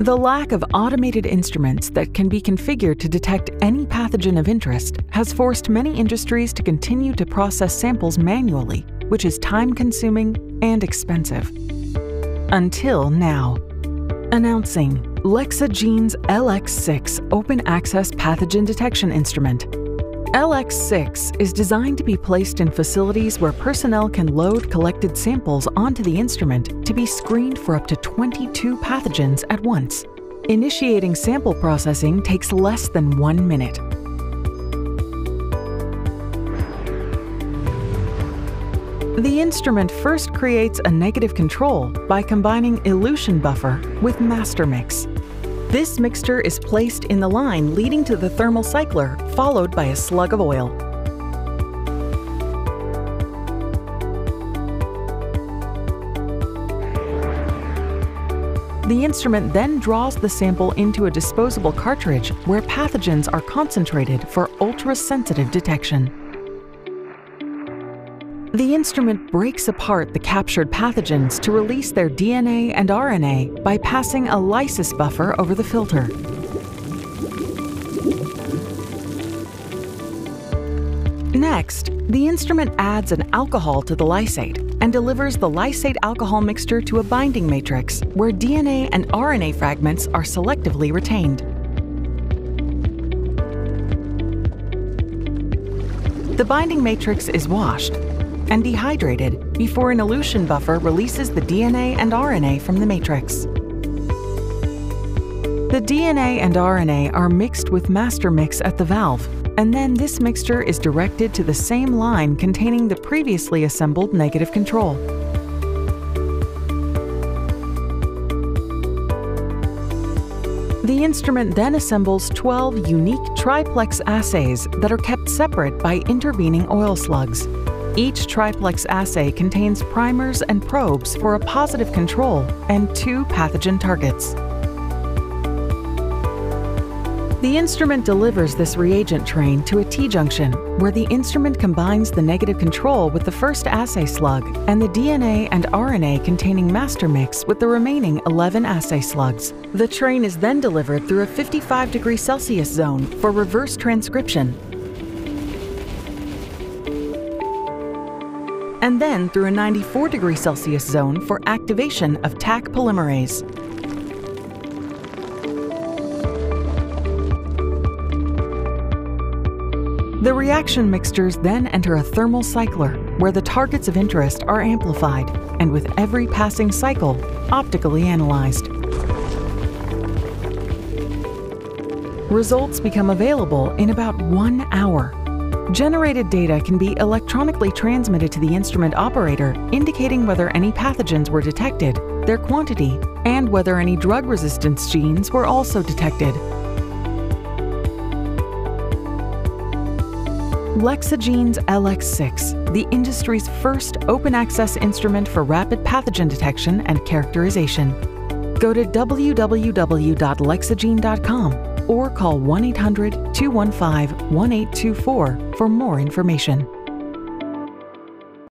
The lack of automated instruments that can be configured to detect any pathogen of interest has forced many industries to continue to process samples manually, which is time consuming and expensive. Until now. Announcing Lexagene's LX6 Open Access Pathogen Detection Instrument. LX6 is designed to be placed in facilities where personnel can load collected samples onto the instrument to be screened for up to 22 pathogens at once. Initiating sample processing takes less than one minute. The instrument first creates a negative control by combining elution buffer with master mix. This mixture is placed in the line leading to the thermal cycler, followed by a slug of oil. The instrument then draws the sample into a disposable cartridge where pathogens are concentrated for ultra-sensitive detection. The instrument breaks apart the captured pathogens to release their DNA and RNA by passing a lysis buffer over the filter. Next, the instrument adds an alcohol to the lysate and delivers the lysate alcohol mixture to a binding matrix where DNA and RNA fragments are selectively retained. The binding matrix is washed and dehydrated before an elution buffer releases the DNA and RNA from the matrix. The DNA and RNA are mixed with master mix at the valve, and then this mixture is directed to the same line containing the previously assembled negative control. The instrument then assembles 12 unique triplex assays that are kept separate by intervening oil slugs. Each triplex assay contains primers and probes for a positive control and two pathogen targets. The instrument delivers this reagent train to a T-junction, where the instrument combines the negative control with the first assay slug and the DNA and RNA containing master mix with the remaining 11 assay slugs. The train is then delivered through a 55 degrees Celsius zone for reverse transcription and then through a 94 degrees Celsius zone for activation of Taq polymerase. The reaction mixtures then enter a thermal cycler where the targets of interest are amplified and with every passing cycle, optically analyzed. Results become available in about one hour Generated data can be electronically transmitted to the instrument operator, indicating whether any pathogens were detected, their quantity, and whether any drug resistance genes were also detected. Lexagene's LX6, the industry's first open access instrument for rapid pathogen detection and characterization. Go to www.lexagene.com or call 1 800 215 1824 for more information.